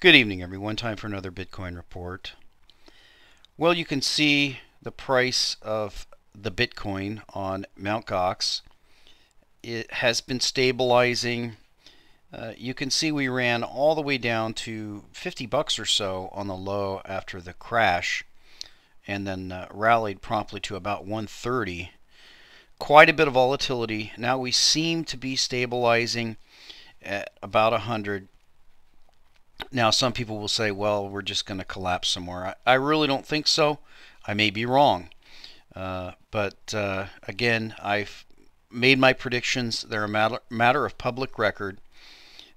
Good evening, everyone. Time for another Bitcoin report. Well, you can see the price of the Bitcoin on Mt. Gox. It has been stabilizing. Uh, you can see we ran all the way down to 50 bucks or so on the low after the crash and then uh, rallied promptly to about 130. Quite a bit of volatility. Now we seem to be stabilizing at about 100 now, some people will say, well, we're just going to collapse somewhere. I, I really don't think so. I may be wrong. Uh, but uh, again, I've made my predictions. They're a matter, matter of public record.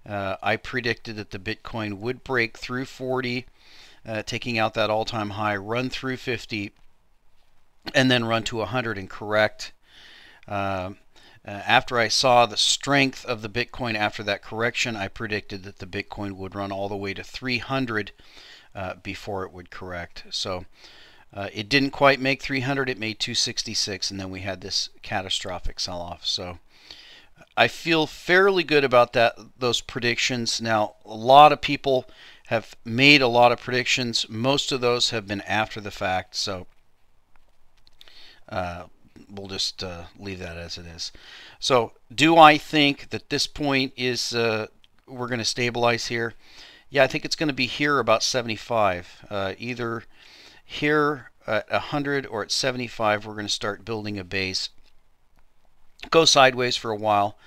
Uh, I predicted that the Bitcoin would break through 40, uh, taking out that all time high, run through 50, and then run to 100 and correct. Uh, after I saw the strength of the Bitcoin after that correction, I predicted that the Bitcoin would run all the way to 300 uh, before it would correct. So uh, it didn't quite make 300, it made 266, and then we had this catastrophic sell off. So I feel fairly good about that those predictions. Now, a lot of people have made a lot of predictions. Most of those have been after the fact. So uh, we'll just uh, leave that as it is. So, do I think that this point is uh, we're going to stabilize here? Yeah, I think it's going to be here about 75. Uh, either here at 100 or at 75, we're going to start building a base. Go sideways for a while,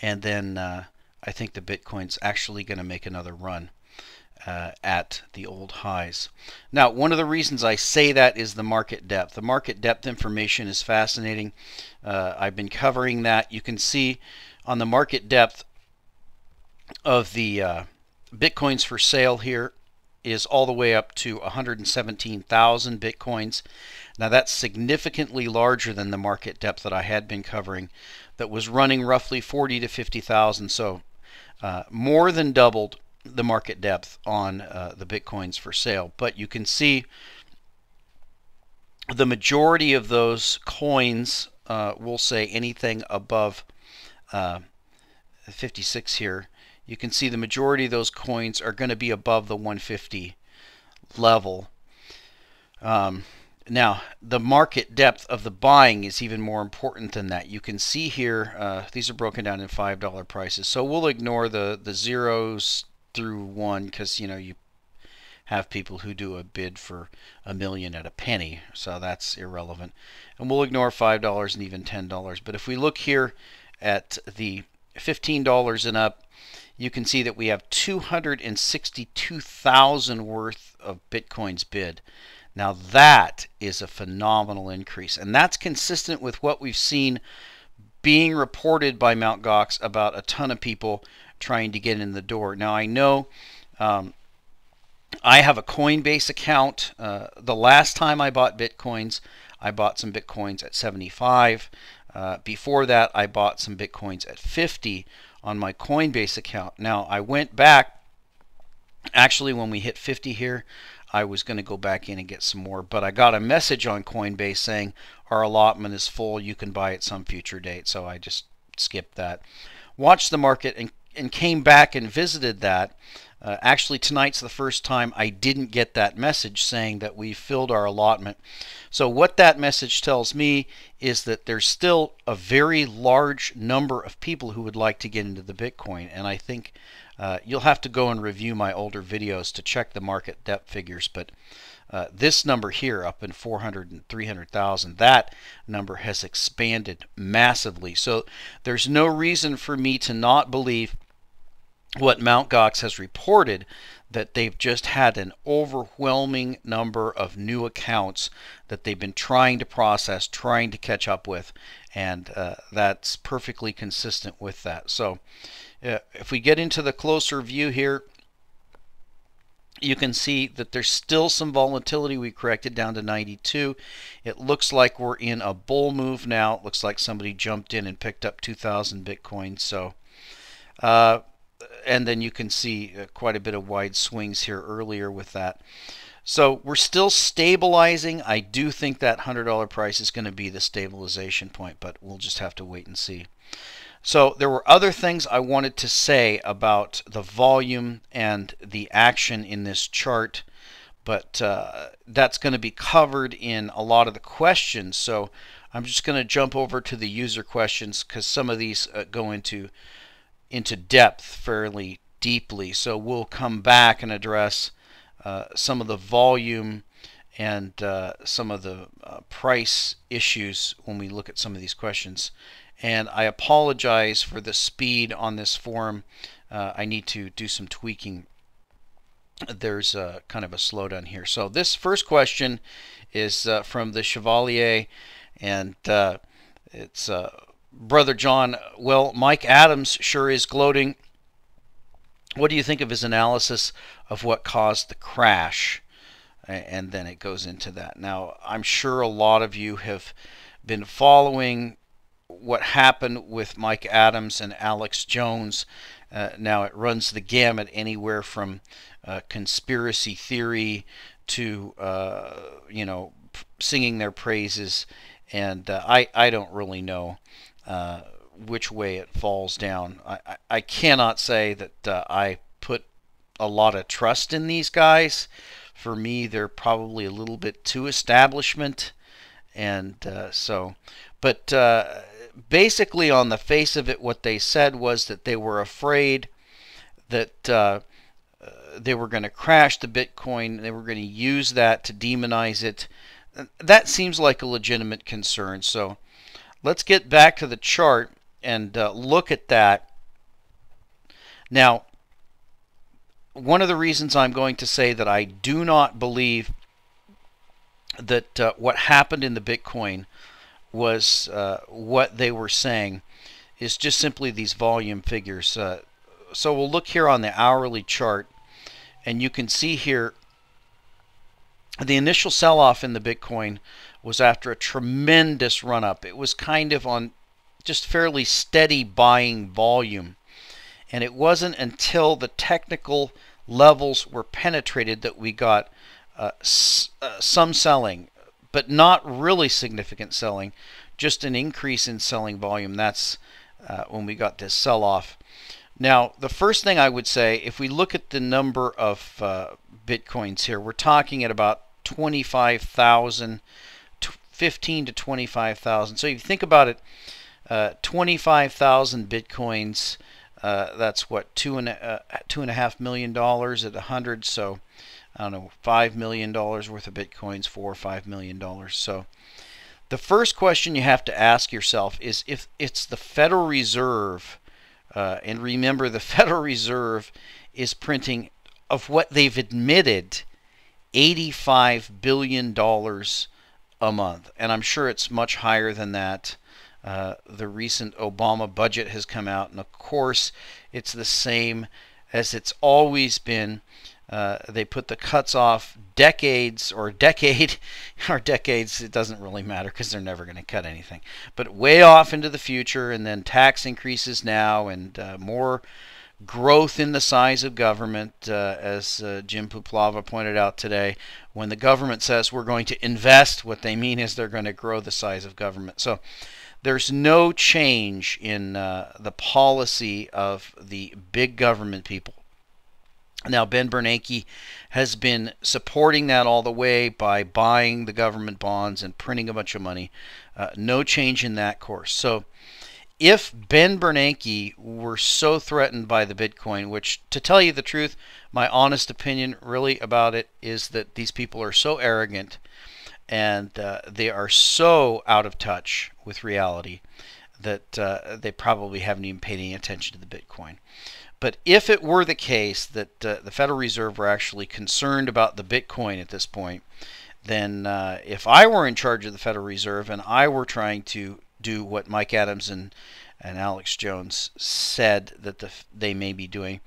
and then uh, I think the Bitcoin's actually going to make another run uh, at the old highs. Now, one of the reasons I say that is the market depth. The market depth information is fascinating. Uh, I've been covering that. You can see on the market depth of the uh, bitcoins for sale here is all the way up to 117,000 bitcoins. Now that's significantly larger than the market depth that I had been covering that was running roughly 40 to 50,000. So uh, more than doubled the market depth on uh, the bitcoins for sale. But you can see the majority of those coins uh, will say anything above uh, 56 here. You can see the majority of those coins are going to be above the 150 level. Um, now, the market depth of the buying is even more important than that. You can see here, uh, these are broken down in $5 prices. So we'll ignore the, the zeros through one because you know you have people who do a bid for a million at a penny, so that's irrelevant. And we'll ignore $5 and even $10. But if we look here at the $15 and up, you can see that we have 262,000 worth of Bitcoins bid. Now that is a phenomenal increase, and that's consistent with what we've seen being reported by Mt. Gox about a ton of people trying to get in the door. Now I know um, I have a Coinbase account. Uh, the last time I bought Bitcoins, I bought some Bitcoins at 75. Uh, before that, I bought some Bitcoins at 50 on my Coinbase account. Now I went back, actually when we hit 50 here, I was going to go back in and get some more, but I got a message on Coinbase saying our allotment is full, you can buy at some future date, so I just skipped that. Watch the market and and came back and visited that. Uh, actually, tonight's the first time I didn't get that message saying that we filled our allotment. So, what that message tells me is that there's still a very large number of people who would like to get into the Bitcoin. And I think uh, you'll have to go and review my older videos to check the market depth figures. But uh, this number here up in 400 and 300,000, that number has expanded massively. So there's no reason for me to not believe what Mt. Gox has reported that they've just had an overwhelming number of new accounts that they've been trying to process, trying to catch up with, and uh, that's perfectly consistent with that. So uh, if we get into the closer view here, you can see that there's still some volatility. We corrected down to 92. It looks like we're in a bull move now. It looks like somebody jumped in and picked up 2,000 Bitcoin. So, uh, and then you can see uh, quite a bit of wide swings here earlier with that. So we're still stabilizing. I do think that $100 price is going to be the stabilization point, but we'll just have to wait and see. So there were other things I wanted to say about the volume and the action in this chart, but uh, that's going to be covered in a lot of the questions. So I'm just going to jump over to the user questions because some of these uh, go into into depth fairly deeply. So we'll come back and address uh, some of the volume and uh, some of the uh, price issues when we look at some of these questions and I apologize for the speed on this form. Uh, I need to do some tweaking. There's a, kind of a slowdown here. So this first question is uh, from the Chevalier, and uh, it's uh, Brother John. Well, Mike Adams sure is gloating. What do you think of his analysis of what caused the crash? And then it goes into that. Now, I'm sure a lot of you have been following what happened with Mike Adams and Alex Jones. Uh, now it runs the gamut anywhere from uh, conspiracy theory to uh, you know singing their praises, and uh, I I don't really know uh, which way it falls down. I I, cannot say that I put a lot of trust in these guys. For me, they're probably a little bit too establishment, and so. But basically, on the face of it, what they said was that they were afraid that uh, uh they were going to crash the Bitcoin. They were going to use that to demonize it. That seems like a legitimate concern. So let's get back to the chart and uh, look at that. Now, one of the reasons I'm going to say that I do not believe that uh, what happened in the Bitcoin was uh, what they were saying is just simply these volume figures. Uh, so we'll look here on the hourly chart and you can see here the initial sell-off in the Bitcoin was after a tremendous run-up. It was kind of on just fairly steady buying volume. And it wasn't until the technical levels were penetrated that we got uh, uh, some selling but not really significant selling, just an increase in selling volume. That's uh, when we got this sell off. Now, the first thing I would say, if we look at the number of uh, bitcoins here, we're talking at about 25,000, 15 to 25,000. So if you think about it, uh, 25,000 bitcoins. Uh, that's what two and uh, two and a half million dollars at a hundred. So I don't know, $5 million worth of Bitcoins, 4 or $5 million. So the first question you have to ask yourself is if it's the Federal Reserve, uh, and remember the Federal Reserve is printing, of what they've admitted, $85 billion a month. And I'm sure it's much higher than that. Uh, the recent Obama budget has come out, and of course, it's the same as it's always been. Uh, they put the cuts off decades or decade or decades. It doesn't really matter because they're never going to cut anything. But way off into the future, and then tax increases now, and uh, more growth in the size of government, uh, as uh, Jim Puplava pointed out today. When the government says we're going to invest, what they mean is they're going to grow the size of government. So there's no change in uh, the policy of the big government people now, Ben Bernanke has been supporting that all the way by buying the government bonds and printing a bunch of money. Uh, no change in that course. So, if Ben Bernanke were so threatened by the Bitcoin, which, to tell you the truth, my honest opinion really about it is that these people are so arrogant and uh, they are so out of touch with reality that uh, they probably haven't even paid any attention to the Bitcoin. But if it were the case that uh, the Federal Reserve were actually concerned about the Bitcoin at this point, then uh, if I were in charge of the Federal Reserve and I were trying to do what Mike Adams and, and Alex Jones said that the, they may be doing,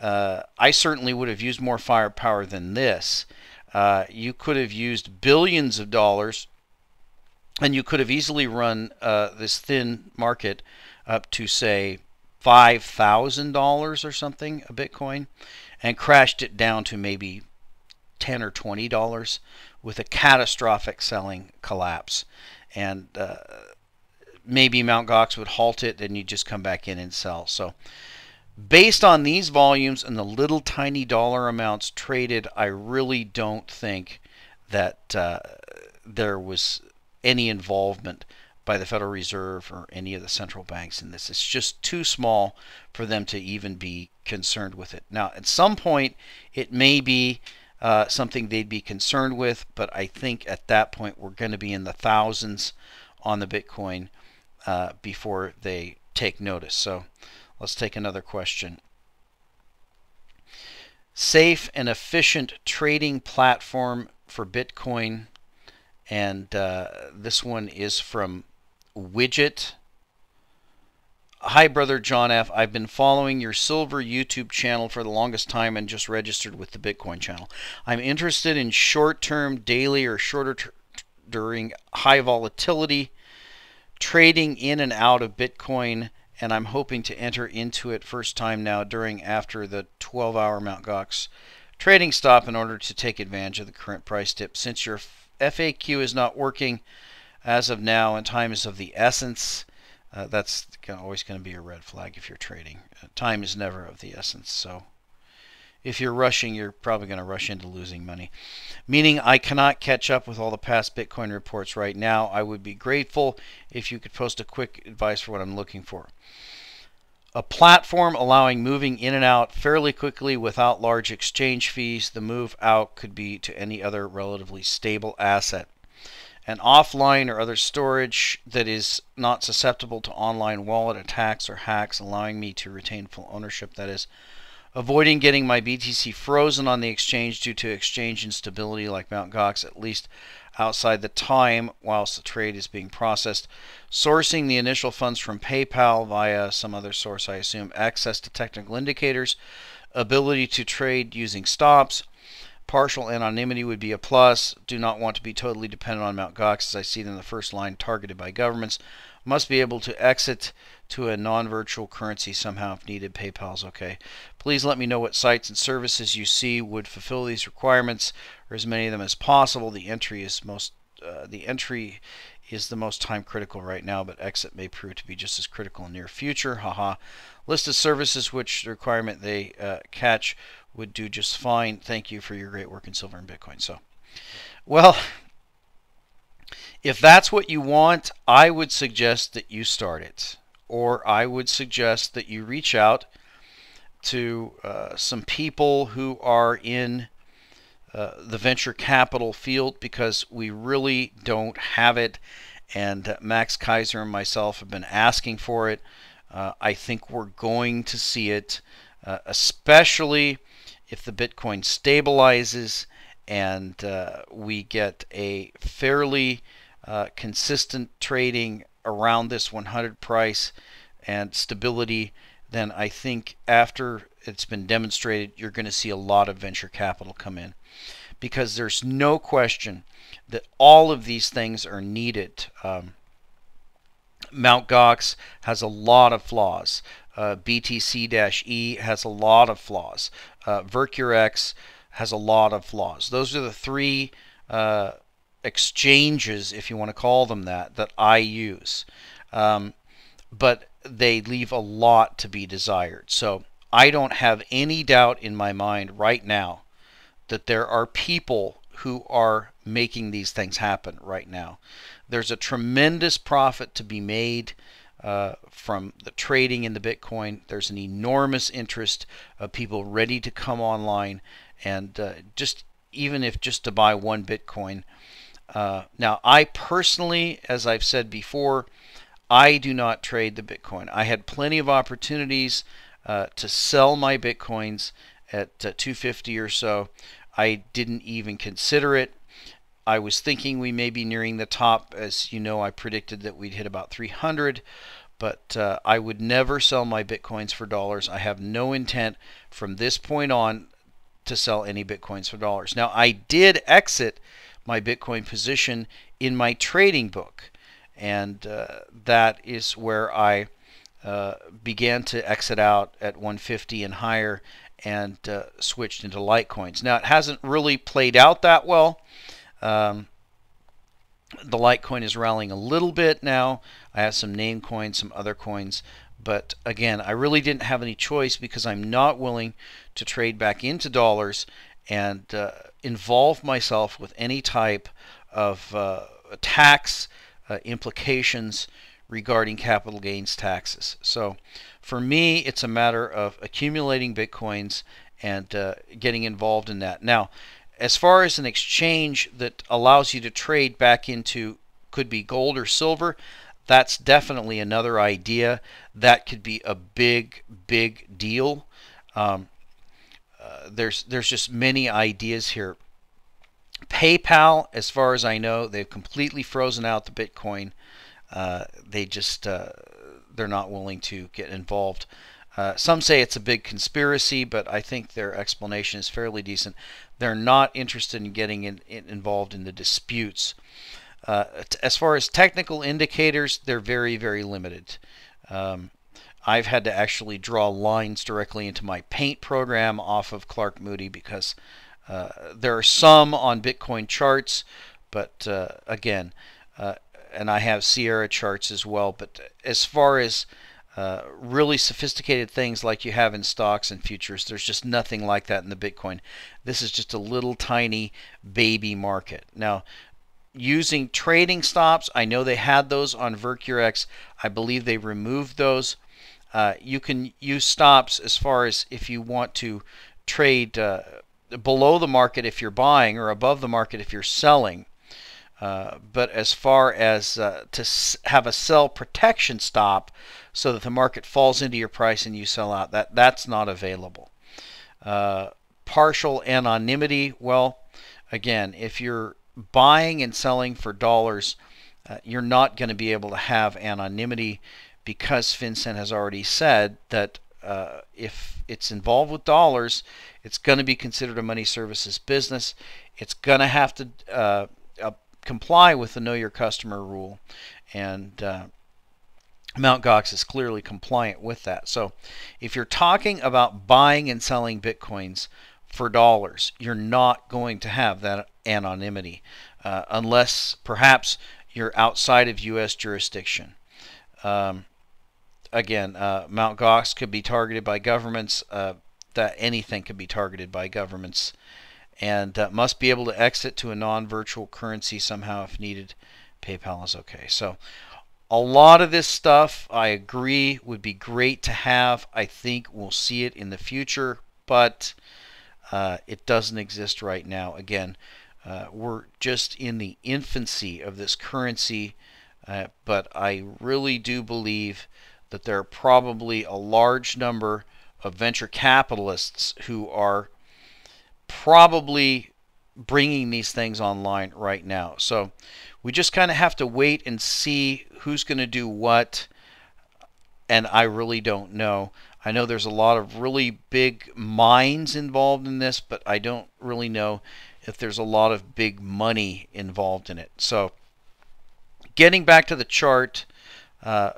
uh, I certainly would have used more firepower than this. Uh, you could have used billions of dollars and you could have easily run uh, this thin market up to, say, $5,000 or something a Bitcoin and crashed it down to maybe 10 or $20 with a catastrophic selling collapse. And uh, maybe Mount Gox would halt it, and you just come back in and sell. So, based on these volumes and the little tiny dollar amounts traded, I really don't think that uh, there was any involvement by the Federal Reserve or any of the central banks in this. It's just too small for them to even be concerned with it. Now, at some point, it may be uh, something they'd be concerned with, but I think at that point we're going to be in the thousands on the Bitcoin uh, before they take notice. So let's take another question. Safe and efficient trading platform for Bitcoin. And uh, this one is from Widget. Hi, brother John F. I've been following your silver YouTube channel for the longest time and just registered with the Bitcoin channel. I'm interested in short term, daily, or shorter ter- during high volatility trading in and out of Bitcoin, and I'm hoping to enter into it first time now during after the 12 hour Mt. Gox trading stop in order to take advantage of the current price dip. Since your FAQ is not working as of now and time is of the essence, uh, that's always going to be a red flag if you're trading. Uh, time is never of the essence, so if you're rushing, you're probably going to rush into losing money. Meaning, I cannot catch up with all the past Bitcoin reports right now. I would be grateful if you could post a quick advice for what I'm looking for. A platform allowing moving in and out fairly quickly without large exchange fees. The move out could be to any other relatively stable asset. An offline or other storage that is not susceptible to online wallet attacks or hacks, allowing me to retain full ownership. That is, avoiding getting my BTC frozen on the exchange due to exchange instability like Mt. Gox, at least outside the time whilst the trade is being processed, sourcing the initial funds from PayPal via some other source, I assume, access to technical indicators, ability to trade using stops. Partial anonymity would be a plus. Do not want to be totally dependent on Mt. Gox, as I see it in the first line targeted by governments. Must be able to exit to a non-virtual currency somehow if needed. PayPal's okay. Please let me know what sites and services you see would fulfill these requirements, or as many of them as possible. The entry is most uh, the entry is the most time critical right now, but exit may prove to be just as critical in near future. Haha. List of services which the requirement they uh, catch would do just fine. Thank you for your great work in silver and Bitcoin. So, well, if that's what you want, I would suggest that you start it or I would suggest that you reach out to uh, some people who are in uh, the venture capital field because we really don't have it. And uh, Max Keiser and myself have been asking for it. Uh, I think we're going to see it, uh, especially if the Bitcoin stabilizes and uh, we get a fairly consistent trading around this 100 price and stability, then I think after it's been demonstrated, you're going to see a lot of venture capital come in. Because there's no question that all of these things are needed. Um, Mount Gox has a lot of flaws. Uh, BTC-E has a lot of flaws. Uh, Vircurex has a lot of flaws. Those are the three uh, exchanges, if you want to call them that, that I use. Um, but they leave a lot to be desired. So I don't have any doubt in my mind right now that there are people who are making these things happen right now. There's a tremendous profit to be made uh, from the trading in the Bitcoin. There's an enormous interest of people ready to come online and uh, just even if just to buy one Bitcoin uh, now, I personally, as I've said before, I do not trade the Bitcoin. I had plenty of opportunities uh, to sell my Bitcoins at uh, 250 or so. I didn't even consider it. I was thinking we may be nearing the top. As you know, I predicted that we'd hit about 300, but uh, I would never sell my Bitcoins for dollars. I have no intent from this point on to sell any Bitcoins for dollars. Now, I did exit my Bitcoin position in my trading book. And uh, that is where I uh, began to exit out at 150 and higher and uh, switched into Litecoins. Now, it hasn't really played out that well. Um, The Litecoin is rallying a little bit now. I have some Namecoins, some other coins. But again, I really didn't have any choice because I'm not willing to trade back into dollars and uh, involve myself with any type of uh, tax uh, implications regarding capital gains taxes. So for me, it's a matter of accumulating bitcoins and uh, getting involved in that. Now, as far as an exchange that allows you to trade back into could be gold or silver, that's definitely another idea. That could be a big, big deal. Um, uh, there's there's just many ideas here. PayPal, as far as I know, they've completely frozen out the Bitcoin. Uh, they just uh, they're not willing to get involved. Uh, some say it's a big conspiracy, but I think their explanation is fairly decent. They're not interested in getting in, in, involved in the disputes. As far as technical indicators, they're very, very limited. Um, I've had to actually draw lines directly into my paint program off of Clark Moody because uh, there are some on Bitcoin charts, but uh, again, uh, and I have Sierra charts as well. But as far as uh, really sophisticated things like you have in stocks and futures, there's just nothing like that in the Bitcoin. This is just a little tiny baby market. Now, using trading stops, I know they had those on Vircurex. I believe they removed those. Uh, you can use stops as far as if you want to trade uh, below the market if you're buying or above the market if you're selling. Uh, but as far as uh, to have a sell protection stop so that the market falls into your price and you sell out, that that's not available. Uh, partial anonymity, well, again, if you're buying and selling for dollars, uh, you're not going to be able to have anonymity because FinCEN has already said that uh, if it's involved with dollars, it's going to be considered a money services business. It's going to have to uh, comply with the Know Your Customer rule, and uh, Mt. Gox is clearly compliant with that. So, if you're talking about buying and selling bitcoins for dollars, you're not going to have that anonymity uh, unless perhaps you're outside of U.S. jurisdiction. Um, again, uh, Mt. Gox could be targeted by governments. Uh, that anything could be targeted by governments, and uh, must be able to exit to a non-virtual currency somehow if needed. PayPal is okay. So a lot of this stuff, I agree, would be great to have. I think we'll see it in the future, but uh, it doesn't exist right now. Again, uh, we're just in the infancy of this currency, uh, but I really do believe that there are probably a large number of venture capitalists who are probably bringing these things online right now. So we just kind of have to wait and see who's going to do what. And I really don't know. I know there's a lot of really big minds involved in this, but I don't really know if there's a lot of big money involved in it. So getting back to the chart, uh,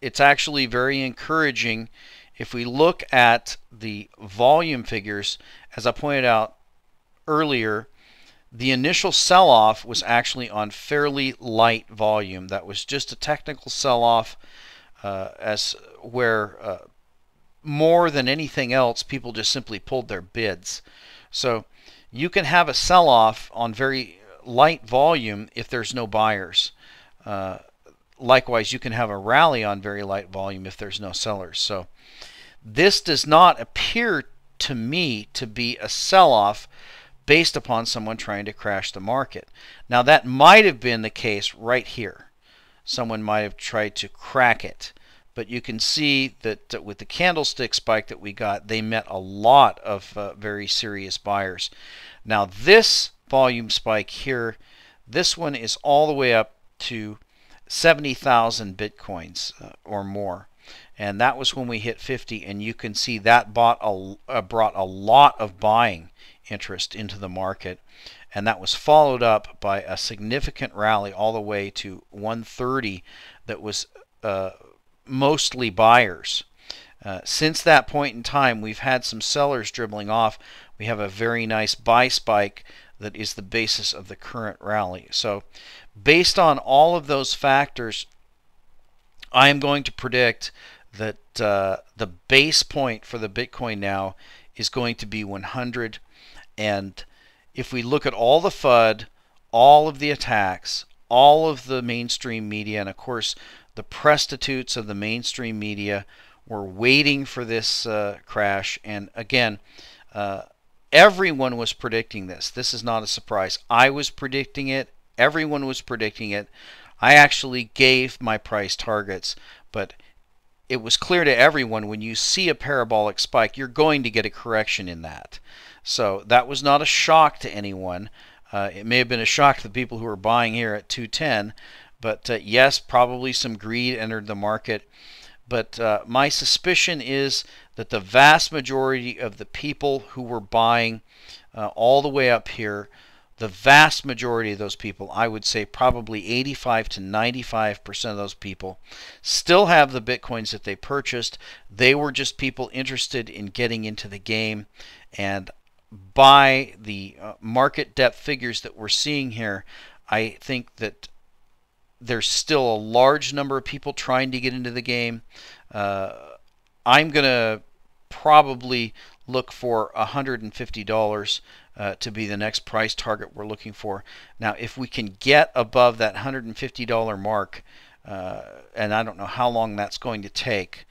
it's actually very encouraging if we look at the volume figures, as I pointed out earlier, the initial sell-off was actually on fairly light volume. That was just a technical sell-off uh, as where uh, more than anything else, people just simply pulled their bids. So you can have a sell-off on very light volume if there's no buyers. Uh, likewise, you can have a rally on very light volume if there's no sellers. So this does not appear to me to be a sell-off based upon someone trying to crash the market. Now that might have been the case right here. Someone might have tried to crack it. But you can see that with the candlestick spike that we got, they met a lot of uh, very serious buyers. Now this volume spike here, this one is all the way up to 70,000 bitcoins uh, or more. And that was when we hit 50, and you can see that bought a, uh, brought a lot of buying interest into the market. And that was followed up by a significant rally all the way to 130 that was uh, mostly buyers. Uh, since that point in time, we've had some sellers dribbling off. We have a very nice buy spike that is the basis of the current rally. So, based on all of those factors, I am going to predict that uh, the base point for the Bitcoin now is going to be 100. And if we look at all the FUD, all of the attacks, all of the mainstream media, and of course the prostitutes of the mainstream media were waiting for this uh, crash. And again, uh, everyone was predicting this. This is not a surprise. I was predicting it. Everyone was predicting it. I actually gave my price targets, but it was clear to everyone when you see a parabolic spike, you're going to get a correction in that. So that was not a shock to anyone. Uh, it may have been a shock to the people who were buying here at 210, but uh, yes, probably some greed entered the market. But uh, my suspicion is that the vast majority of the people who were buying uh, all the way up here the vast majority of those people, I would say probably 85 to 95% of those people, still have the bitcoins that they purchased. They were just people interested in getting into the game. And by the uh, market depth figures that we're seeing here, I think that there's still a large number of people trying to get into the game. Uh, I'm going to probably look for $150 uh, to be the next price target we're looking for. Now, if we can get above that $150 mark, uh, and I don't know how long that's going to take,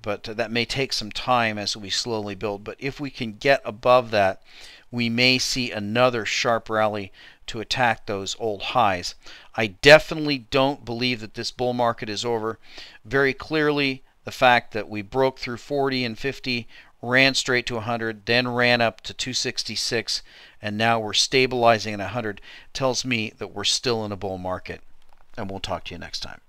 but that may take some time as we slowly build. But if we can get above that, we may see another sharp rally to attack those old highs. I definitely don't believe that this bull market is over. Very clearly, the fact that we broke through 40 and 50, ran straight to 100, then ran up to 266, and now we're stabilizing at 100 tells me that we're still in a bull market. And we'll talk to you next time.